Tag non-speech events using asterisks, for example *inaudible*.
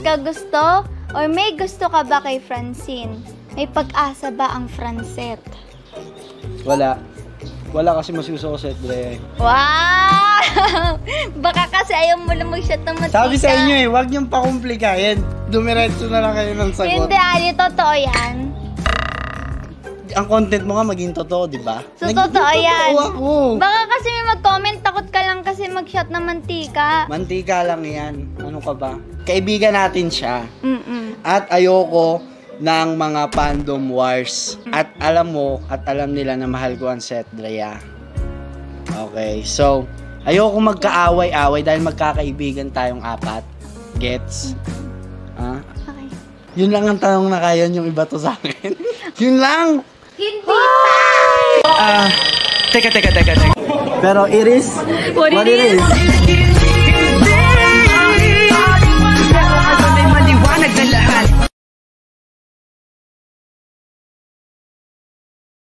ka gusto? Or may gusto ka ba kay Francine? May pag-asa ba ang Francet? Wala. Wala kasi mas gusto ko sa Dre. Wow! *laughs* Baka kasi ayaw mo lang mag-shot ng matika. Sabi sa inyo eh, huwag niyong pakomplikahin. Dumiretso na lang kayo ng sagot. Hindi, Ali. Totoo yan. Ang content mo nga maging totoo, di ba? So, Naging totoo yan. ako. Baka kasi may mag-comment, takot ka lang kasi mag-shot ng mantika. Mantika lang yan. Ano ka ba? Kaibigan natin siya. Mm-mm. At ayoko ng mga fandom wars. At alam mo, at alam nila na mahal ko ang Seth Drea. Okay, so, ayoko magkaaway-away dahil magkakaibigan tayong apat. Gets? Ah? Okay. Yun lang ang tanong na kaya yung iba to sa akin. *laughs* Yun lang! Hindi pa! Ah, teka, teka, teka, teka. Pero it is What it is.